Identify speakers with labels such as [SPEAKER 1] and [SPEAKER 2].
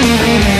[SPEAKER 1] Amen.